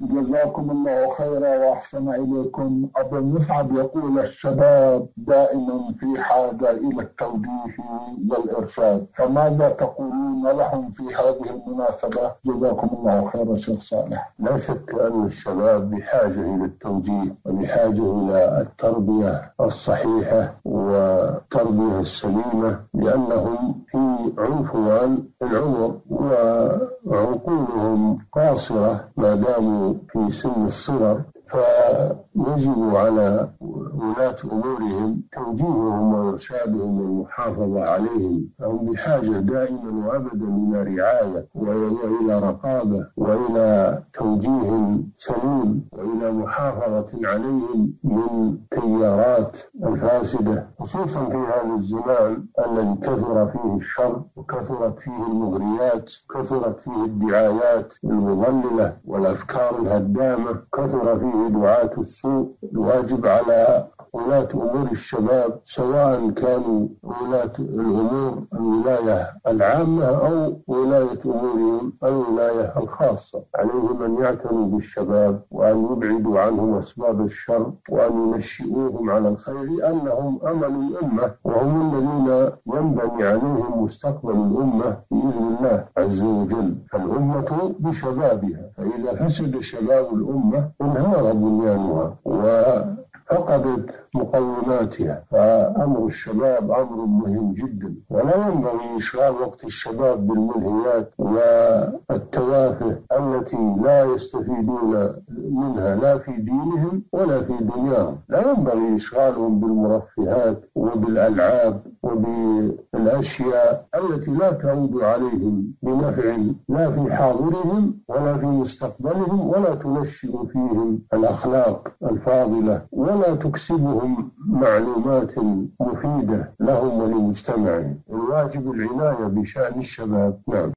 جزاكم الله خيرا وأحسن إليكم. أبو مصعب يقول الشباب دائما في حاجة إلى التوجيه والإرشاد. فماذا تقولون لهم في هذه المناسبة؟ جزاكم الله خيرا شيخ صالح. لا شك أن الشباب بحاجة إلى التوجيه وبحاجة إلى التربية الصحيحة والتربية السليمة لأنهم في عنفوان العمر وعقولهم قاصرة ما داموا في سن الصغر فيجب على ولاة أمورهم توجيههم وإرشادهم والمحافظة عليهم. فهم بحاجة دائما وأبدا إلى رعاية وإلى رقابة وإلى توجيه سليم وإلى محافظة عليهم من تيارات الفاسدة خصوصا في هذا الزمان الذي كثر فيه الشر وكثرت فيه المغريات كثرت فيه الدعايات المضللة والأفكار الهدامة كثر فيه دعاة السوء الواجب على ولاة أمور الشباب سواء كانوا ولاة الأمور الولاية العامة أو ولاية أمورهم الولاية الخاصة. عليهم أن يعتنوا بالشباب وأن يبعدوا عنهم أسباب الشر وأن ينشئوهم على الخير لأنهم أمل الأمة وهم الذين ينبني عليهم مستقبل الأمة بإذن الله عز وجل. فالأمة بشبابها فإذا فسد شباب الأمة انهار بنيانها وفقدت مقوماتها فأمر الشباب أمر مهم جدا. ولا ينبغي إشغال وقت الشباب بالملهيات والتوافه التي لا يستفيدون منها لا في دينهم ولا في دنياهم. لا ينبغي إشغالهم بالمرفهات وبالألعاب وبالأشياء التي لا تعود عليهم بنفع لا في حاضرهم ولا في مستقبلهم ولا تنشئ فيهم الأخلاق الفاضلة ولا تكسبهم معلومات مفيدة لهم ولمجتمعهم الواجب العناية بشأن الشباب. نعم.